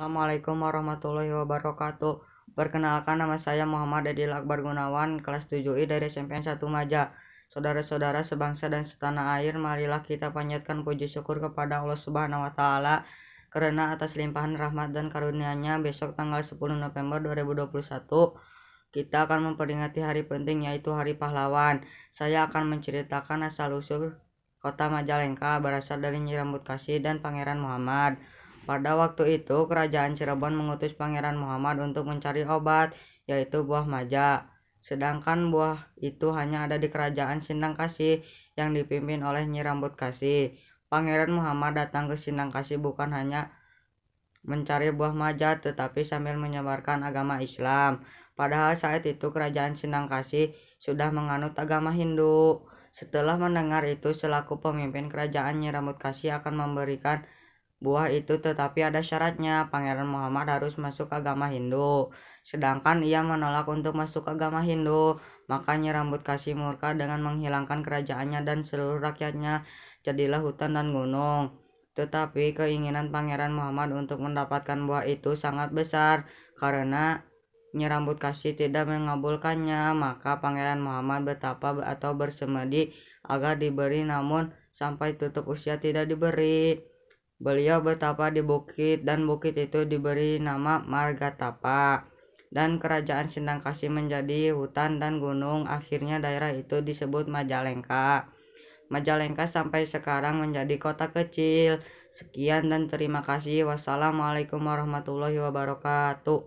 Assalamualaikum warahmatullahi wabarakatuh. Perkenalkan nama saya Muhammad Adil Akbar Gunawan, kelas 7I dari SMPN 1 Maja. Saudara-saudara sebangsa dan setanah air, marilah kita panjatkan puji syukur kepada Allah Subhanahu wa taala karena atas limpahan rahmat dan karunia-Nya besok tanggal 10 November 2021 kita akan memperingati hari penting yaitu Hari Pahlawan. Saya akan menceritakan asal-usul kota Majalengka berasal dari Nyi Rambut Kasih dan Pangeran Muhammad. Pada waktu itu, kerajaan Cirebon mengutus Pangeran Muhammad untuk mencari obat, yaitu buah maja. Sedangkan buah itu hanya ada di kerajaan Sindang Kasih yang dipimpin oleh Nyi Rambut Kasih. Pangeran Muhammad datang ke Sindang Kasih bukan hanya mencari buah maja, tetapi sambil menyebarkan agama Islam. Padahal saat itu kerajaan Sindang Kasih sudah menganut agama Hindu. Setelah mendengar itu, selaku pemimpin kerajaan Nyi Rambut Kasih akan memberikan buah itu tetapi ada syaratnya Pangeran Muhammad harus masuk agama Hindu. Sedangkan ia menolak untuk masuk agama Hindu. Makanya rambut kasih murka dengan menghilangkan kerajaannya dan seluruh rakyatnya jadilah hutan dan gunung. Tetapi keinginan Pangeran Muhammad untuk mendapatkan buah itu sangat besar. Karena Nyi Rambut Kasih tidak mengabulkannya, maka Pangeran Muhammad betapa atau bersemedi agar diberi namun sampai tutup usia tidak diberi. Beliau bertapa di bukit dan bukit itu diberi nama Margatapa. Dan kerajaan Sindang Kasih menjadi hutan dan gunung. Akhirnya daerah itu disebut Majalengka. Majalengka sampai sekarang menjadi kota kecil. Sekian dan terima kasih. Wassalamualaikum warahmatullahi wabarakatuh.